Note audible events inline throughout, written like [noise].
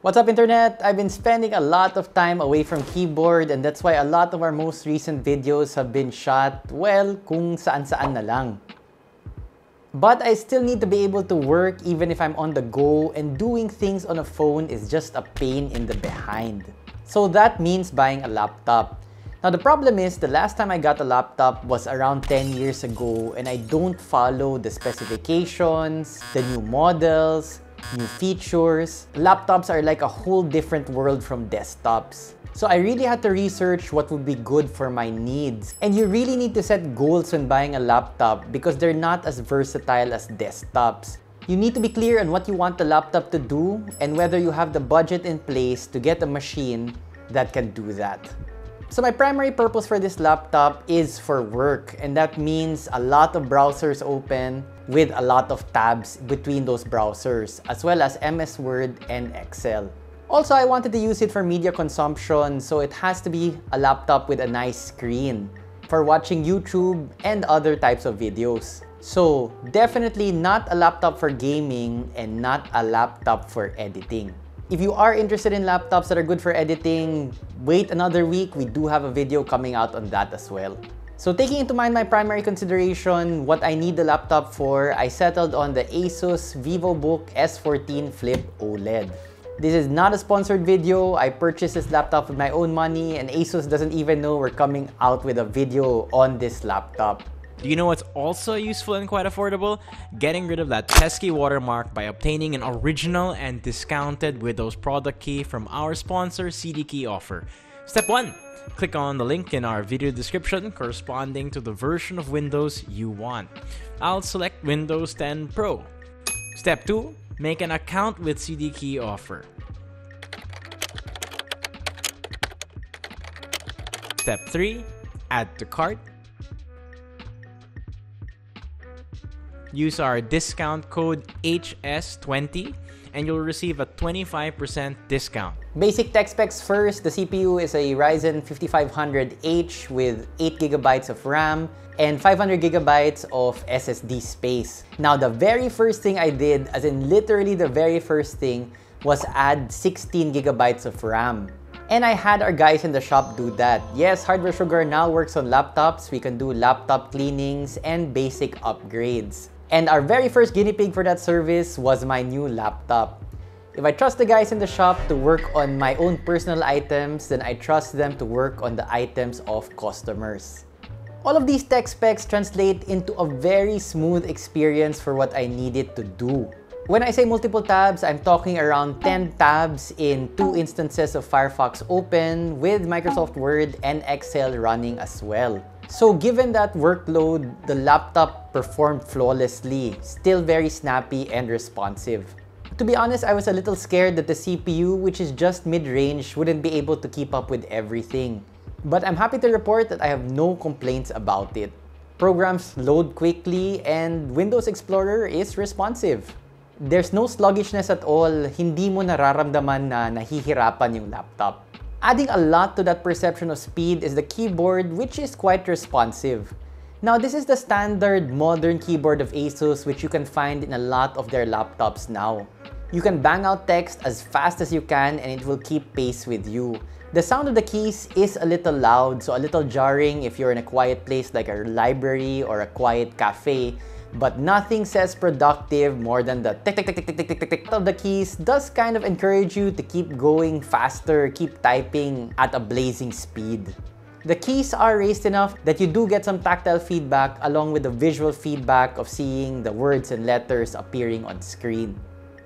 What's up internet? I've been spending a lot of time away from keyboard and that's why a lot of our most recent videos have been shot, well, kung saan-saan na lang. But I still need to be able to work even if I'm on the go and doing things on a phone is just a pain in the behind. So that means buying a laptop. Now the problem is the last time I got a laptop was around 10 years ago and I don't follow the specifications, the new models, new features. Laptops are like a whole different world from desktops. So I really had to research what would be good for my needs. And you really need to set goals when buying a laptop because they're not as versatile as desktops. You need to be clear on what you want the laptop to do and whether you have the budget in place to get a machine that can do that. So my primary purpose for this laptop is for work and that means a lot of browsers open with a lot of tabs between those browsers as well as MS Word and Excel. Also, I wanted to use it for media consumption so it has to be a laptop with a nice screen for watching YouTube and other types of videos. So definitely not a laptop for gaming and not a laptop for editing. If you are interested in laptops that are good for editing, wait another week. We do have a video coming out on that as well. So taking into mind my primary consideration, what I need the laptop for, I settled on the Asus VivoBook S14 Flip OLED. This is not a sponsored video. I purchased this laptop with my own money and Asus doesn't even know we're coming out with a video on this laptop. Do you know what's also useful and quite affordable? Getting rid of that pesky watermark by obtaining an original and discounted Windows product key from our sponsor CDKey Offer. Step 1. Click on the link in our video description corresponding to the version of Windows you want. I'll select Windows 10 Pro. Step 2. Make an account with CDKey Offer. Step 3. Add to cart Use our discount code HS20 and you'll receive a 25% discount. Basic tech specs first, the CPU is a Ryzen 5500H with 8GB of RAM and 500GB of SSD space. Now the very first thing I did, as in literally the very first thing, was add 16GB of RAM. And I had our guys in the shop do that. Yes, Hardware Sugar now works on laptops. We can do laptop cleanings and basic upgrades. And our very first guinea pig for that service was my new laptop. If I trust the guys in the shop to work on my own personal items, then I trust them to work on the items of customers. All of these tech specs translate into a very smooth experience for what I needed to do. When I say multiple tabs, I'm talking around 10 tabs in two instances of Firefox open with Microsoft Word and Excel running as well. So given that workload, the laptop performed flawlessly, still very snappy and responsive. To be honest, I was a little scared that the CPU, which is just mid-range, wouldn't be able to keep up with everything. But I'm happy to report that I have no complaints about it. Programs load quickly and Windows Explorer is responsive. There's no sluggishness at all, hindi mo nararamdaman na nahihirapan yung laptop. Adding a lot to that perception of speed is the keyboard, which is quite responsive. Now, this is the standard modern keyboard of ASUS, which you can find in a lot of their laptops now. You can bang out text as fast as you can and it will keep pace with you. The sound of the keys is a little loud, so a little jarring if you're in a quiet place like a library or a quiet cafe, but nothing says productive more than the tick tick tick tick tick tick tick tick of the keys does kind of encourage you to keep going faster, keep typing at a blazing speed. The keys are raised enough that you do get some tactile feedback along with the visual feedback of seeing the words and letters appearing on screen.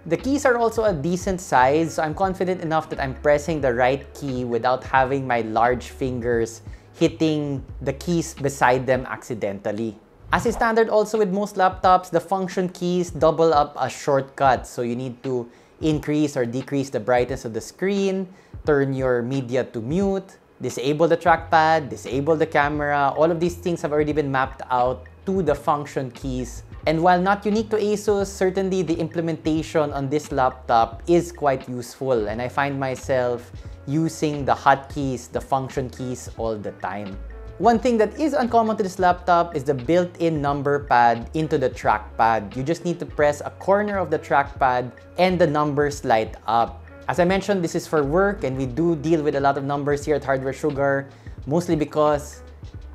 The keys are also a decent size, so I'm confident enough that I'm pressing the right key without having my large fingers hitting the keys beside them accidentally. As is standard also with most laptops, the function keys double up as shortcuts. So you need to increase or decrease the brightness of the screen, turn your media to mute, disable the trackpad, disable the camera. All of these things have already been mapped out to the function keys. And while not unique to ASUS, certainly the implementation on this laptop is quite useful and I find myself using the hotkeys, the function keys all the time. One thing that is uncommon to this laptop is the built-in number pad into the trackpad. You just need to press a corner of the trackpad and the numbers light up. As I mentioned, this is for work and we do deal with a lot of numbers here at Hardware Sugar, mostly because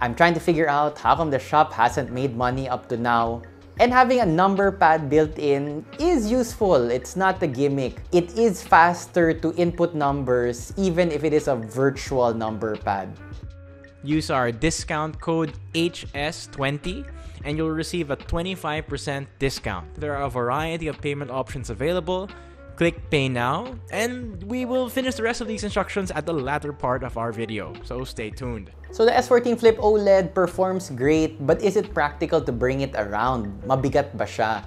I'm trying to figure out how come the shop hasn't made money up to now. And having a number pad built in is useful. It's not a gimmick. It is faster to input numbers even if it is a virtual number pad. Use our discount code HS20 and you'll receive a 25% discount. There are a variety of payment options available. Click pay now and we will finish the rest of these instructions at the latter part of our video, so stay tuned. So the S14 Flip OLED performs great, but is it practical to bring it around? Mabigat ba siya?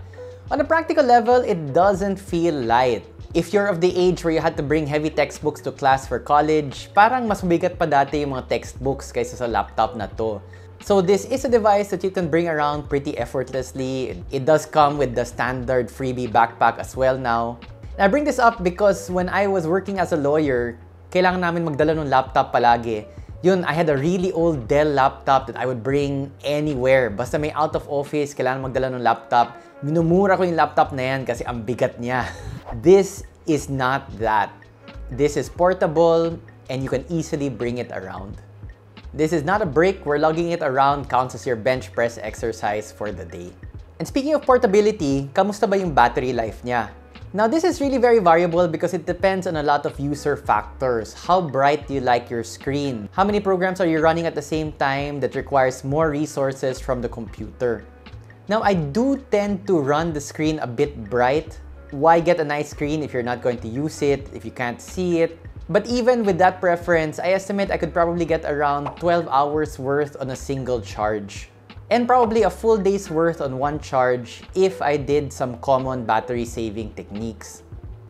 On a practical level, it doesn't feel light. If you're of the age where you had to bring heavy textbooks to class for college, parang mas mabigat pa dati yung mga textbooks kaysa sa laptop na to. So this is a device that you can bring around pretty effortlessly. It does come with the standard freebie backpack as well now. And I bring this up because when I was working as a lawyer, kailangan namin magdala ng laptop palagi. Yun, I had a really old Dell laptop that I would bring anywhere. Basta may out of office, kailangan magdala ng laptop. Minumura ko yung laptop na yan kasi ang bigat niya. [laughs] This is not that. This is portable and you can easily bring it around. This is not a brick where lugging it around counts as your bench press exercise for the day. And speaking of portability, kamusta ba yung battery life niya? Now this is really very variable because it depends on a lot of user factors. How bright do you like your screen? How many programs are you running at the same time that requires more resources from the computer? Now I do tend to run the screen a bit bright. Why get a nice screen if you're not going to use it, if you can't see it? But even with that preference, I estimate I could probably get around 12 hours worth on a single charge. And probably a full day's worth on one charge if I did some common battery saving techniques.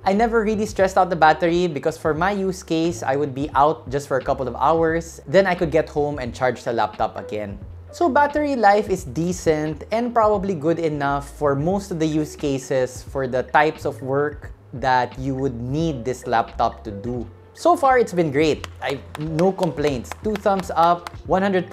I never really stressed out the battery because for my use case, I would be out just for a couple of hours, then I could get home and charge the laptop again. So battery life is decent and probably good enough for most of the use cases for the types of work that you would need this laptop to do. So far, it's been great. I no complaints. Two thumbs up, 100%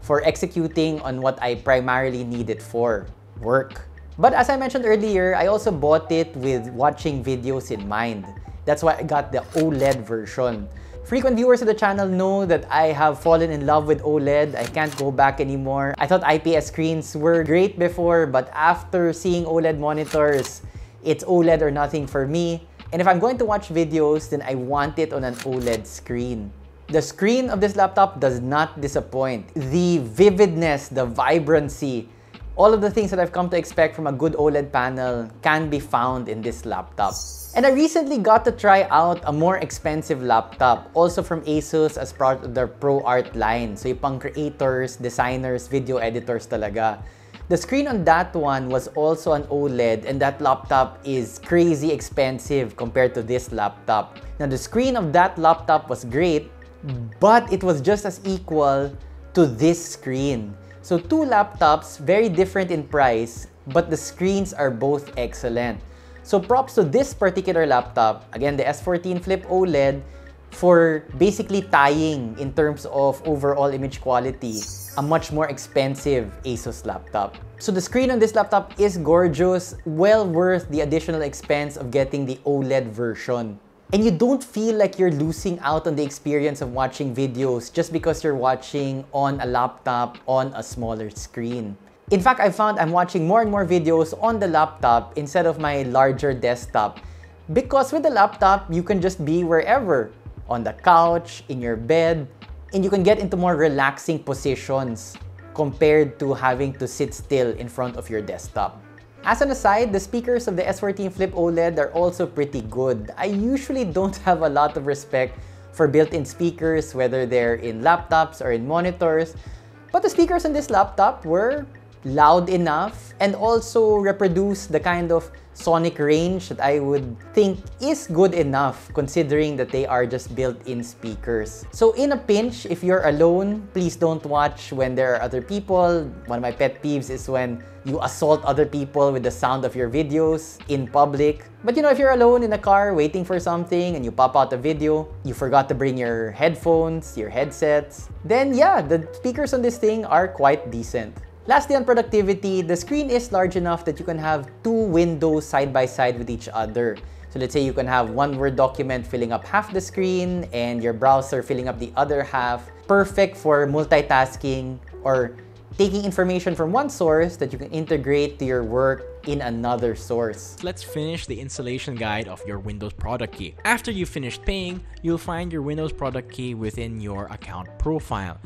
for executing on what I primarily need it for, work. But as I mentioned earlier, I also bought it with watching videos in mind. That's why I got the OLED version. Frequent viewers of the channel know that I have fallen in love with OLED. I can't go back anymore. I thought IPS screens were great before, but after seeing OLED monitors, it's OLED or nothing for me. And if I'm going to watch videos, then I want it on an OLED screen. The screen of this laptop does not disappoint. The vividness, the vibrancy, all of the things that I've come to expect from a good OLED panel can be found in this laptop. And I recently got to try out a more expensive laptop, also from Asus as part of their ProArt line. So yung pang creators, designers, video editors talaga. The screen on that one was also an OLED and that laptop is crazy expensive compared to this laptop. Now the screen of that laptop was great, but it was just as equal to this screen. So two laptops, very different in price, but the screens are both excellent. So props to this particular laptop, again the S14 Flip OLED, for basically tying in terms of overall image quality a much more expensive Asus laptop. So the screen on this laptop is gorgeous, well worth the additional expense of getting the OLED version. And you don't feel like you're losing out on the experience of watching videos just because you're watching on a laptop on a smaller screen. In fact, I found I'm watching more and more videos on the laptop instead of my larger desktop because with the laptop, you can just be wherever on the couch, in your bed, and you can get into more relaxing positions compared to having to sit still in front of your desktop. As an aside, the speakers of the S14 Flip OLED are also pretty good. I usually don't [laughs] have a lot of respect for built-in speakers, whether they're in laptops or in monitors, but the speakers on this laptop were loud enough and also reproduce the kind of sonic range that I would think is good enough considering that they are just built-in speakers. So in a pinch, if you're alone, please don't watch when there are other people. One of my pet peeves is when you assault other people with the sound of your videos in public. But you know, if you're alone in a car waiting for something and you pop out a video, you forgot to bring your headphones, your headsets, then yeah, the speakers on this thing are quite decent. Lastly, on productivity, the screen is large enough that you can have two windows side by side with each other. So let's say you can have one Word document filling up half the screen and your browser filling up the other half. Perfect for multitasking or taking information from one source that you can integrate to your work in another source. Let's finish the installation guide of your Windows product key. After you've finished paying, you'll find your Windows product key within your account profile.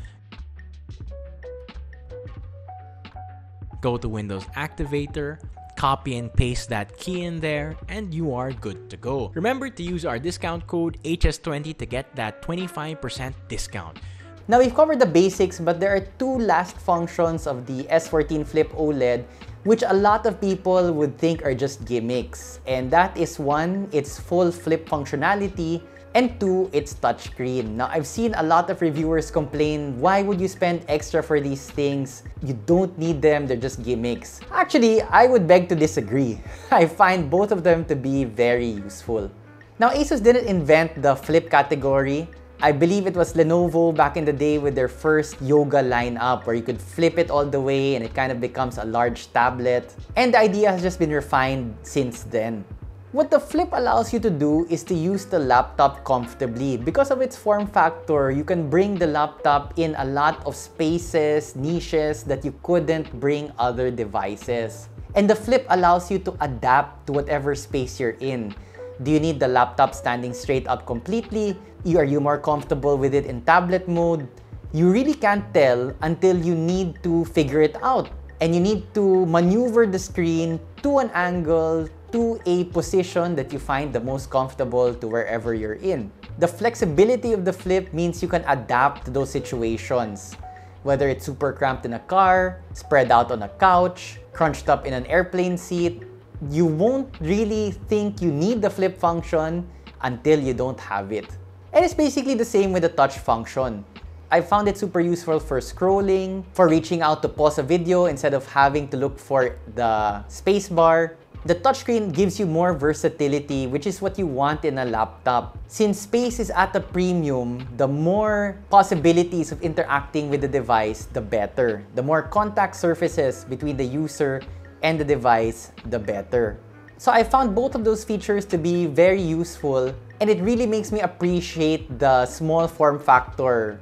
Go to Windows Activator, copy and paste that key in there, and you are good to go. Remember to use our discount code HS20 to get that 25% discount. Now we've covered the basics, but there are two last functions of the S14 Flip OLED which a lot of people would think are just gimmicks. And that is one, its full flip functionality, and two, its touchscreen. Now, I've seen a lot of reviewers complain, why would you spend extra for these things? You don't need them, they're just gimmicks. Actually, I would beg to disagree. [laughs] I find both of them to be very useful. Now, Asus didn't invent the flip category, I believe it was Lenovo back in the day with their first Yoga lineup where you could flip it all the way and it kind of becomes a large tablet. And the idea has just been refined since then. What the Flip allows you to do is to use the laptop comfortably. Because of its form factor, you can bring the laptop in a lot of spaces, niches that you couldn't bring other devices. And the Flip allows you to adapt to whatever space you're in. Do you need the laptop standing straight up completely? Are you more comfortable with it in tablet mode? You really can't tell until you need to figure it out. And you need to maneuver the screen to an angle, to a position that you find the most comfortable to wherever you're in. The flexibility of the flip means you can adapt to those situations. Whether it's super cramped in a car, spread out on a couch, crunched up in an airplane seat, you won't really think you need the flip function until you don't have it. And it's basically the same with the touch function. I found it super useful for scrolling, for reaching out to pause a video instead of having to look for the spacebar. The touchscreen gives you more versatility, which is what you want in a laptop. Since space is at a premium, the more possibilities of interacting with the device, the better. The more contact surfaces between the user and the device, the better. So I found both of those features to be very useful and it really makes me appreciate the small form factor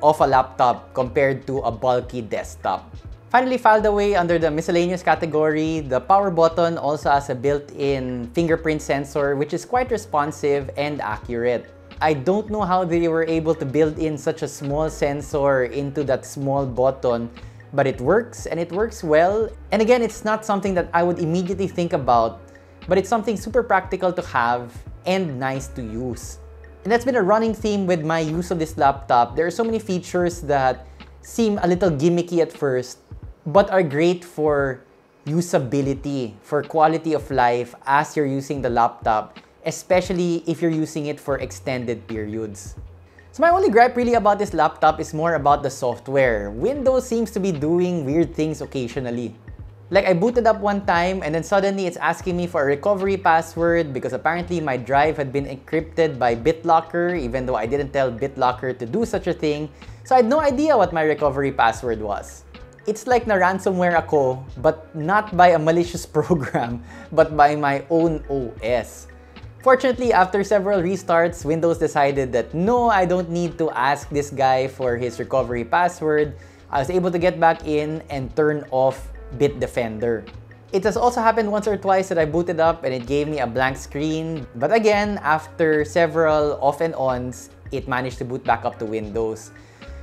of a laptop compared to a bulky desktop. Finally, filed away under the miscellaneous category, the power button also has a built-in fingerprint sensor which is quite responsive and accurate. I don't know how they were able to build in such a small sensor into that small button but it works and it works well. And again, it's not something that I would immediately think about, but it's something super practical to have and nice to use. And that's been a running theme with my use of this laptop. There are so many features that seem a little gimmicky at first, but are great for usability, for quality of life as you're using the laptop, especially if you're using it for extended periods. So my only gripe really about this laptop is more about the software. Windows seems to be doing weird things occasionally. Like I booted up one time and then suddenly it's asking me for a recovery password because apparently my drive had been encrypted by BitLocker even though I didn't tell BitLocker to do such a thing. So I had no idea what my recovery password was. It's like na ransomware ako, but not by a malicious [laughs] program, but by my own OS. Fortunately, after several restarts, Windows decided that no, I don't need to ask this guy for his recovery password. I was able to get back in and turn off Bitdefender. It has also happened once or twice that I booted up and it gave me a blank screen. But again, after several off and ons, it managed to boot back up to Windows.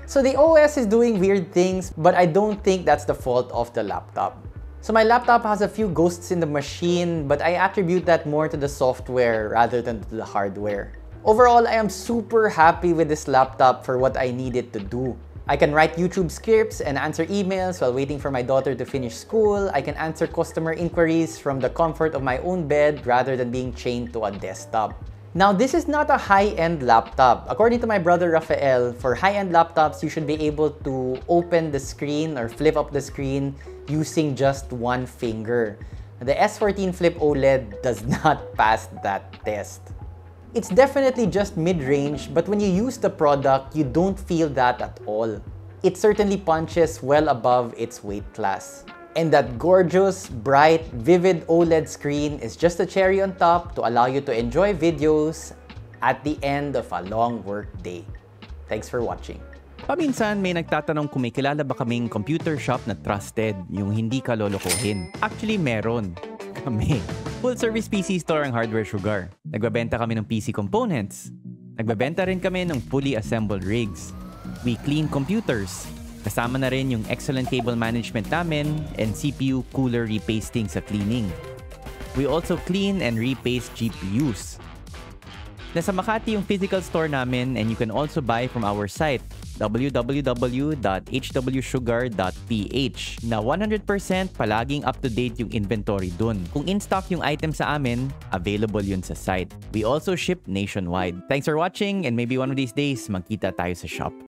So the OS is doing weird things, but I don't think that's the fault of the laptop. So my laptop has a few ghosts in the machine, but I attribute that more to the software rather than to the hardware. Overall, I am super happy with this laptop for what I need it to do. I can write YouTube scripts and answer emails while waiting for my daughter to finish school. I can answer customer inquiries from the comfort of my own bed rather than being chained to a desktop. Now, this is not a high-end laptop. According to my brother Rafael, for high-end laptops, you should be able to open the screen or flip up the screen using just one finger. The S14 Flip OLED does [laughs] not pass that test. It's definitely just mid-range, but when you use the product, you don't feel that at all. It certainly punches well above its weight class. And that gorgeous, bright, vivid OLED screen is just a cherry on top to allow you to enjoy videos at the end of a long work day. Thanks for watching. Paminsan may nagtatanong kung may kilala ba kaming computer shop na trusted, yung hindi ka lolokohin. Actually, meron. [laughs] Kami. Full service PC store ang Hardware Sugar. Nagbabenta kami ng PC components. Nagbabenta rin kami ng fully assembled rigs. We clean computers. Kasama na rin yung excellent cable management namin and CPU cooler repasting sa cleaning. We also clean and repaste GPUs. Nasa Makati yung physical store namin and you can also buy from our site www.hwsugar.ph na 100% palaging up-to-date yung inventory dun. Kung in-stock yung item sa amin, available yun sa site. We also ship nationwide. Thanks for watching and maybe one of these days magkita tayo sa shop.